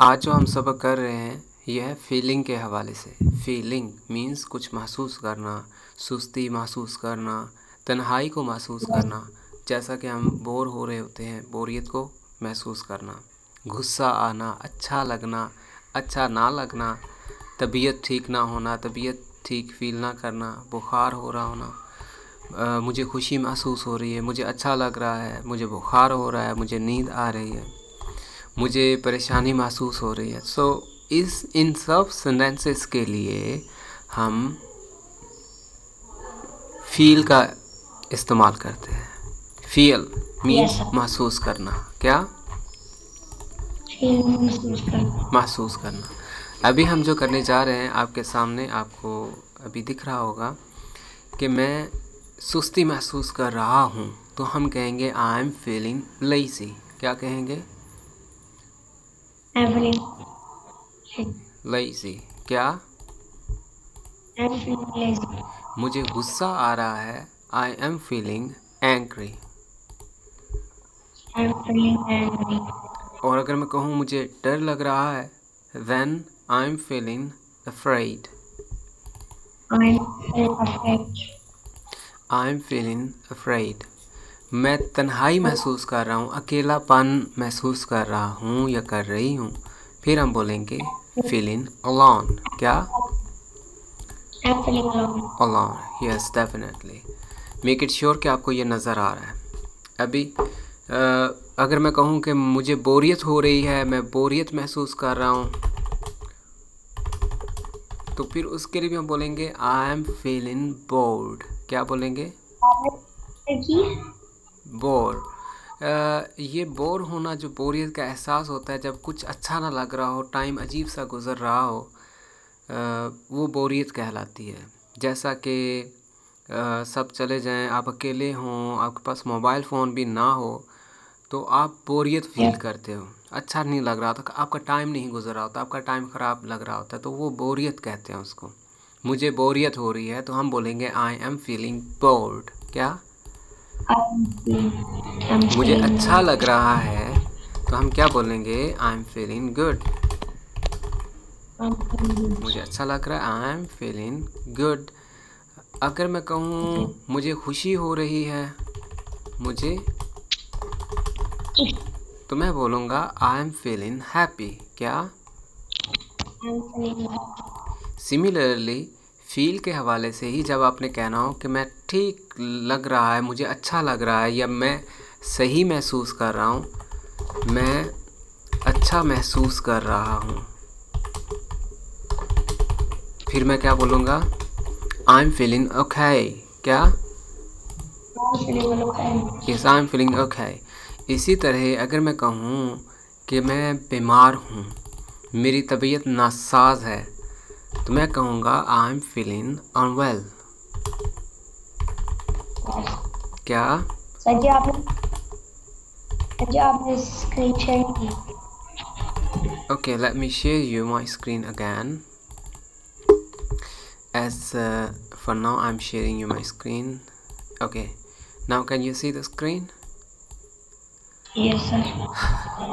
आज जो हम सबक कर रहे हैं यह है फीलिंग के हवाले से। फीलिंग मींस कुछ महसूस करना सुस्ती महसूस करना तन्हाई को महसूस करना जैसा कि हम बोर हो रहे होते हैं बोरियत को महसूस करना। गुस्सा आना अच्छा लगना अच्छा ना लगना तबीयत ठीक ना होना तबीयत ठीक फील ना करना बुखार हो रहा होना आ, मुझे खुशी महसूस हो रही है मुझे अच्छा लग रहा है मुझे बुखार हो रहा है मुझे नींद आ रही है। मुझे परेशानी महसूस हो रही है। सो so, इस इन सब सेंटेंसेस के लिए हम फील का इस्तेमाल करते हैं। फील मीन्स महसूस करना। क्या? महसूस करना। महसूस करना। अभी हम जो करने जा रहे हैं आपके सामने आपको अभी दिख रहा होगा कि मैं सुस्ती महसूस कर रहा हूँ। तो हम कहेंगे आई एम फीलिंग लेजी क्या कहेंगे? लेजी क्या? मुझे गुस्सा आ रहा है। आई एम फीलिंग एंक्री और अगर मैं कहूँ मुझे डर लग रहा है then I am feeling I am feeling afraid I am feeling afraid मैं तन्हाई महसूस कर रहा हूँ अकेलापन महसूस कर रहा हूँ या कर रही हूँ? फिर हम बोलेंगे फीलिंग alone. क्या? I'm yes definitely. Make it sure कि आपको ये नज़र आ रहा है। अभी अ, अगर मैं कहूँ कि मुझे बोरियत हो रही है मैं बोरियत महसूस कर रहा हूँ तो फिर उसके लिए भी हम बोलेंगे आई एम फीलिंग बोर्ड क्या बोलेंगे. बोर। ये बोर होना जो बोरियत का एहसास होता है जब कुछ अच्छा ना लग रहा हो टाइम अजीब सा गुज़र रहा हो वो बोरियत कहलाती है। जैसा कि सब चले जाएँ आप अकेले हों आपके पास मोबाइल फ़ोन भी ना हो तो आप बोरियत फील करते हो। अच्छा नहीं लग रहा होता आपका टाइम नहीं गुजर रहा होता आपका टाइम ख़राब लग रहा होता है तो वो बोरियत कहते हैं उसको। मुझे बोरियत हो रही है तो हम बोलेंगे आई एम फीलिंग बोर्ड क्या? मुझे अच्छा लग रहा है। तो हम क्या बोलेंगे? I am feeling good. मुझे अच्छा लग रहा है। आई एम फीलिंग गुड अगर मैं कहूँ, मुझे खुशी हो रही है। मुझे तो मैं बोलूँगा आई एम फीलिंग हैप्पी क्या. सिमिलरली फील के हवाले से ही जब आपने कहना हो कि मैं ठीक लग रहा है, मुझे अच्छा लग रहा है, या मैं सही महसूस कर रहा हूँ? मैं अच्छा महसूस कर रहा हूँ। फिर मैं क्या बोलूँगा? आई एम फीलिंग ओके क्या. Yes I am feeling okay इसी तरह अगर मैं कहूँ कि मैं बीमार हूँ, मेरी तबीयत नासाज है तो मैं कहूँगा आई एम फीलिंग अनवेल क्या? सजी आपने सजी आपने स्क्रीन शेयर की। Okay let me share you my screen again as for now I am sharing you my screen okay now can you see the screen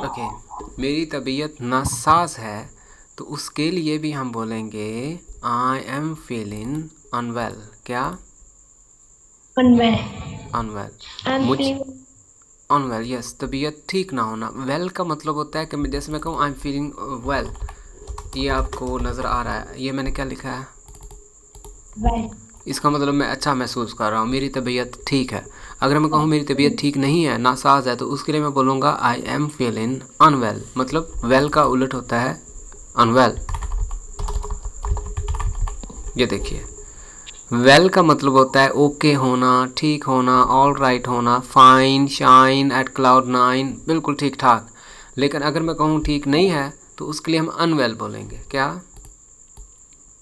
okay मेरी तबीयत नासाज है तो उसके लिए भी हम बोलेंगे आई एम फीलिंग अनवेल क्या? अनवेल अनवेल मुझ अनवेल यस तबीयत ठीक ना होना। वेल का मतलब होता है कि मैं जैसे मैं कहूँ आई एम फीलिंग वेल ये आपको नज़र आ रहा है। ये मैंने क्या लिखा है? वेल इसका मतलब मैं अच्छा महसूस कर रहा हूँ। मेरी तबीयत ठीक है। अगर मैं कहूँ मेरी तबीयत ठीक नहीं है नासाज है तो उसके लिए मैं बोलूँगा आई एम फीलिंग अनवेल मतलब वेल का उलट होता है अनवेल ये देखिए। वेल का मतलब होता है ओके okay होना ठीक होना ऑल राइट right होना fine shine at cloud nine बिल्कुल ठीक ठाक। लेकिन अगर मैं कहूँ ठीक नहीं है तो उसके लिए हम अनवेल बोलेंगे। क्या?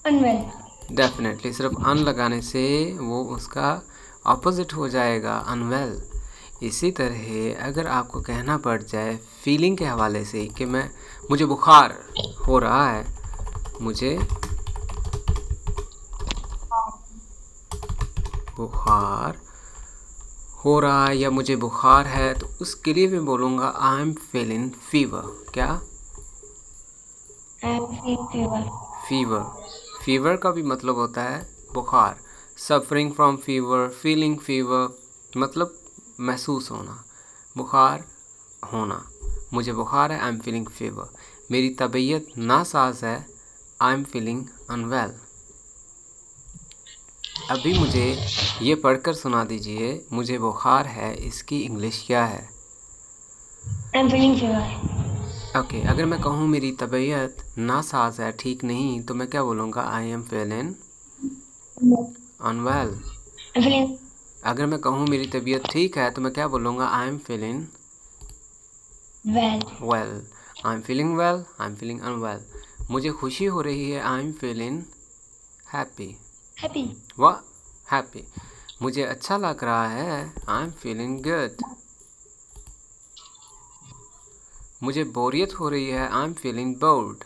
अनवेल डेफिनेटली सिर्फ़ अन लगाने से वो उसका ऑपोजिट हो जाएगा अनवेल इसी तरह अगर आपको कहना पड़ जाए फीलिंग के हवाले से कि मैं मुझे बुखार हो रहा है मुझे बुखार हो रहा है या मुझे बुखार है तो उसके लिए मैं बोलूँगा आई एम फीलिंग फीवर क्या? फीवर फीवर फीवर का भी मतलब होता है बुखार। Suffering from fever feeling fever मतलब महसूस होना। बुखार होना। मुझे बुखार है आई एम फीलिंग फीवर मेरी तबीयत नासाज है आई एम फीलिंग अनवेल अभी मुझे ये पढ़कर सुना दीजिए मुझे बुखार है इसकी इंग्लिश क्या है? ओके अगर मैं कहूँ मेरी तबीयत नासाज है ठीक नहीं तो मैं क्या बोलूँगा? आई एम फीलिंग अनवेल अगर मैं कहूँ मेरी तबीयत ठीक है तो मैं क्या बोलूँगा? I am feeling well I am feeling well I am feeling unwell मुझे खुशी हो रही है I am feeling happy happy वाह हैप्पी मुझे अच्छा लग रहा है. आई एम फीलिंग गुड मुझे बोरियत हो रही है. आई एम फीलिंग बोर्ड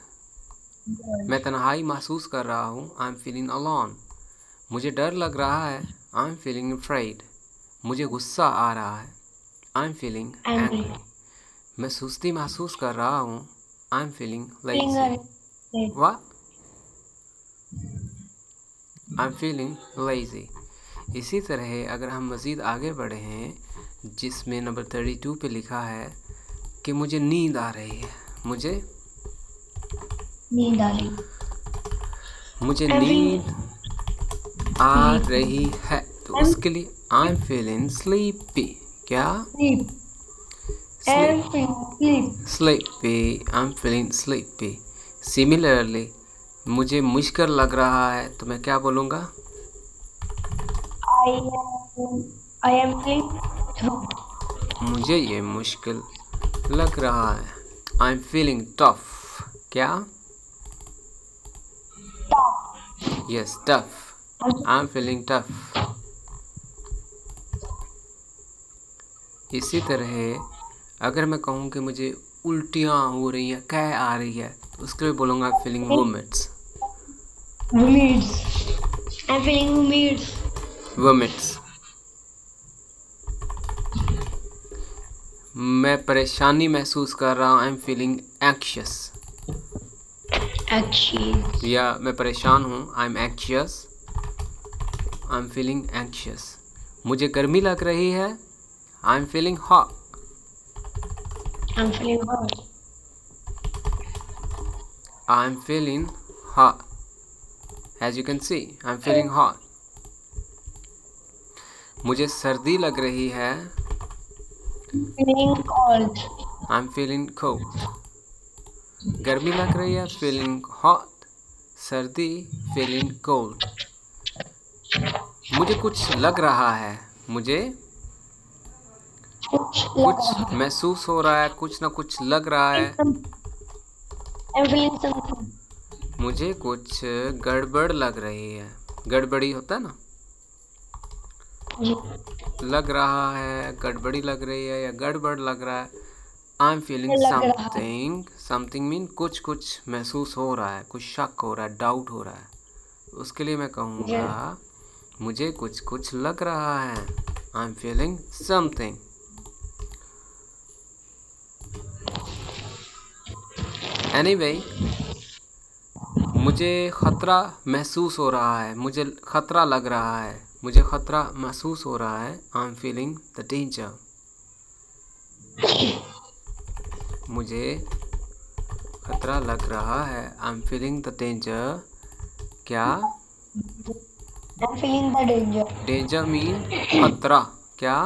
मैं तन्हाई महसूस कर रहा हूँ. आई एम फीलिंग अलोन मुझे डर लग रहा है. आई एम फीलिंग अफ्रेड मुझे गुस्सा आ रहा है. आई एम फीलिंग एंग्री मैं सुस्ती महसूस कर रहा हूँ. आई एम फीलिंग लेजी वाह आई एम फीलिंग लेजी इसी तरह अगर हम मज़ीद आगे बढ़े हैं जिसमें नंबर थर्टी टू पे लिखा है कि मुझे नींद आ रही है। मुझे? नींद आ रही। मुझे नींद आ रही है। तो उसके लिए आई एम फीलिंग स्लीपी क्या sleepy I am feeling sleepy similarly मुझे मुश्किल लग रहा है तो मैं क्या बोलूँगा? मुझे ये मुश्किल लग रहा है। आई एम फीलिंग टफ क्या? Yes tough I am feeling tough इसी तरह अगर मैं कहूँ कि मुझे उल्टियाँ हो रही हैं कह आ रही है तो उसके लिए बोलूँगा feeling vomits I am feeling vomits vomits मैं परेशानी महसूस कर रहा हूँ आई एम फीलिंग एंक्शियस या मैं परेशान हूँ I am anxious I am feeling anxious मुझे गर्मी लग रही है I am feeling hot I am feeling hot I am feeling hot as you can see I'm feeling hot. मुझे सर्दी लग रही है। Feeling cold I'm feeling cold. गर्मी लग रही है feeling hot. सर्दी feeling cold. मुझे कुछ लग रहा है। मुझे कुछ कुछ महसूस हो रहा है कुछ ना कुछ लग रहा है। मुझे कुछ गड़बड़ लग रही है। गड़बड़ी होता है ना? लग रहा है गड़बड़ी लग रही है या गड़बड़ लग रहा है। I am feeling. Something something mean कुछ कुछ महसूस हो रहा है कुछ शक हो रहा है डाउट हो रहा है। उसके लिए मैं कहूँगा मुझे कुछ कुछ लग रहा है। I am feeling something anyway मुझे ख़तरा महसूस हो रहा है मुझे ख़तरा लग रहा है मुझे ख़तरा महसूस हो रहा है। I am feeling the danger मुझे ख़तरा लग रहा है। I am feeling the danger क्या? I am feeling the danger danger mean खतरा. क्या?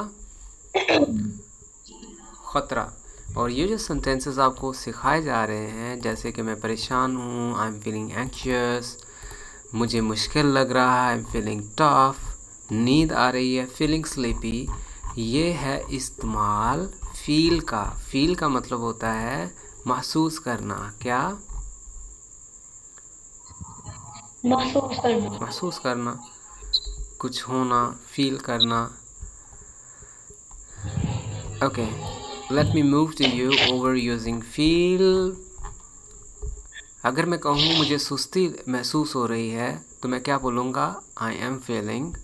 खतरा. और ये जो सेंटेंसेस आपको सिखाए जा रहे हैं जैसे कि मैं परेशान हूँ आई एम फीलिंग एंक्शियस मुझे मुश्किल लग रहा है आई एम फीलिंग टफ नींद आ रही है फीलिंग स्लीपी ये है इस्तेमाल फील का। फील का मतलब होता है महसूस करना। क्या? महसूस करना। महसूस करना। कुछ होना फील करना। Okay let me move to you over using feel अगर मैं कहूँ मुझे सुस्ती महसूस हो रही है तो मैं क्या बोलूँगा? आई एम फीलिंग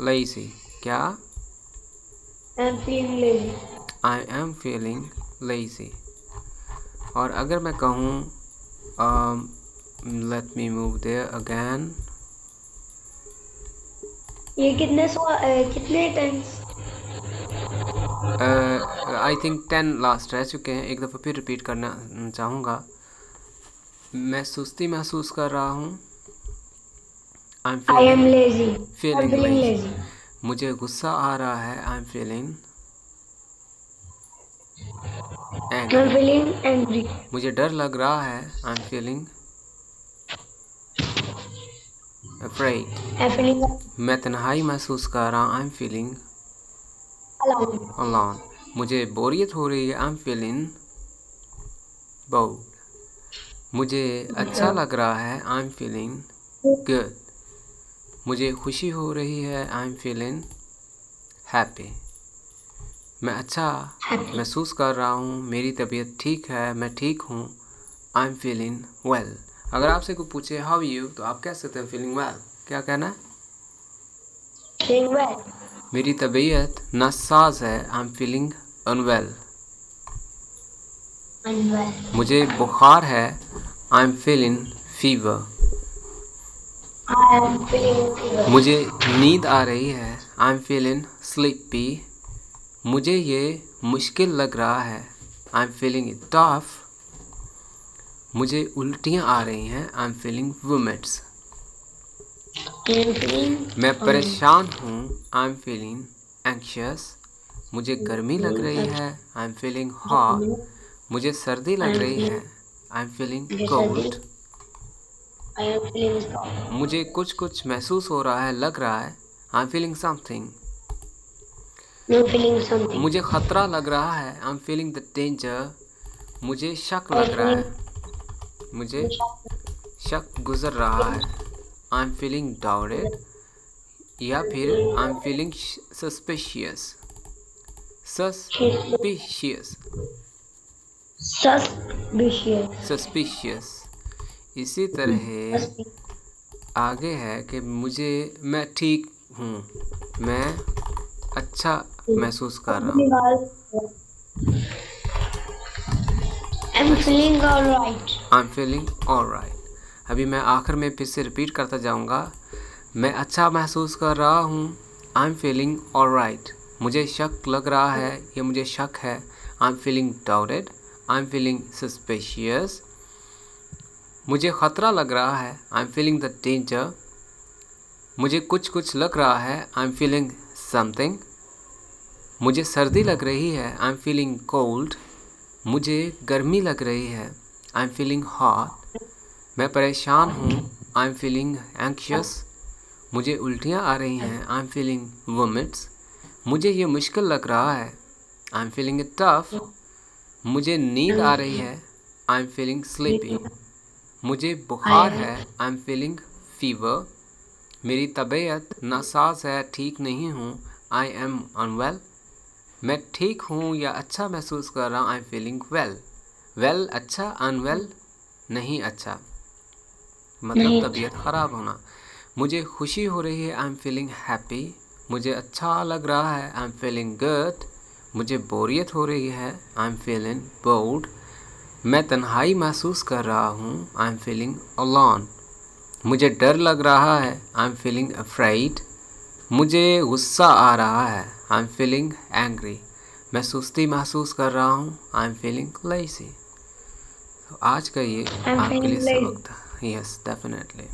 लेजी क्या? आई एम फीलिंग लेजी और अगर मैं कहूँ let me move there again ये कितने कितने times I think ten last रह चुके हैं। एक दफ़ा फिर रिपीट करना चाहूँगा। मैं सुस्ती महसूस कर रहा हूँ। I am lazy feeling lazy मुझे गुस्सा आ रहा है। I am feeling feeling angry मुझे डर लग रहा है। I am feeling afraid feeling मैं तन्हाई महसूस कर रहा हूँ। आई एम फीलिंग अलोन मुझे बोरियत हो रही है आई एम फीलिंग बोर्ड मुझे अच्छा लग रहा है आई एम फीलिंग गुड मुझे खुशी हो रही है आई एम फीलिंग हैप्पी मैं अच्छा महसूस कर रहा हूँ मेरी तबीयत ठीक है मैं ठीक हूँ आई एम फीलिंग वेल अगर आपसे कोई पूछे हाउ यू तो आप कह सकते हैं फीलिंग वेल क्या कहना है? फीलिंग वेल मेरी तबीयत नासाज है आई एम फीलिंग अनवेल मुझे बुखार है आई एम फीलिंग फीवर मुझे नींद आ रही है आई एम फीलिंग स्लीपी मुझे ये मुश्किल लग रहा है आई एम फीलिंग टफ मुझे उल्टियाँ आ रही हैं आई एम फीलिंग वोमिट्स मैं परेशान हूँ। आई एम फीलिंग एंक्शियस मुझे गर्मी लग रही है। आई एम फीलिंग हॉट मुझे सर्दी लग रही है। आई एम फीलिंग कोल्ड मुझे कुछ कुछ महसूस हो रहा है, लग रहा है। आई एम फीलिंग समथिंग मुझे खतरा लग रहा है। I am feeling the danger मुझे शक लग रहा है। मुझे शक गुजर रहा है। आई एम फीलिंग डाउटेड या फिर I am feeling suspicious suspicious suspicious इसी तरह आगे है कि मुझे मैं ठीक हूँ। मैं अच्छा महसूस कर रहा हूँ। Feeling alright I am feeling alright अभी मैं आखिर में फिर से रिपीट करता जाऊँगा। मैं अच्छा महसूस कर रहा हूँ। I am feeling all right मुझे शक लग रहा है। या मुझे शक है। I am feeling doubted I am feeling suspicious मुझे ख़तरा लग रहा है। I am feeling the danger मुझे कुछ कुछ लग रहा है। आई एम फीलिंग समथिंग मुझे सर्दी लग रही है। आई एम फीलिंग कोल्ड मुझे गर्मी लग रही है। आई एम फीलिंग हॉट मैं परेशान हूँ। आई एम फीलिंग एंक्शियस मुझे उल्टियाँ आ रही हैं। आई एम फीलिंग वोमिट्स मुझे ये मुश्किल लग रहा है। I am feeling it tough मुझे नींद आ रही है। आई एम फीलिंग स्लीपी मुझे बुखार है। आई एम फीलिंग फीवर मेरी तबीयत नासाज है। ठीक नहीं हूँ। आई एम अनवेल मैं ठीक हूँ या अच्छा महसूस कर रहा हूँ। I am feeling well well अच्छा अनवेल नहीं अच्छा। मतलब तबीयत ख़राब होना। मुझे खुशी हो रही है आई एम फीलिंग हैप्पी मुझे अच्छा लग रहा है आई एम फीलिंग गुड मुझे बोरियत हो रही है आई एम फीलिंग बोर्ड मैं तन्हाई महसूस कर रहा हूँ आई एम फीलिंग अलोन मुझे डर लग रहा है आई एम फीलिंग अफ्राइड मुझे गुस्सा आ रहा है आई एम फीलिंग एंग्री मैं सुस्ती महसूस कर रहा हूँ आई एम फीलिंग लेजी तो आज का ये I'm आपके लिए सबक था यस डेफिनेटली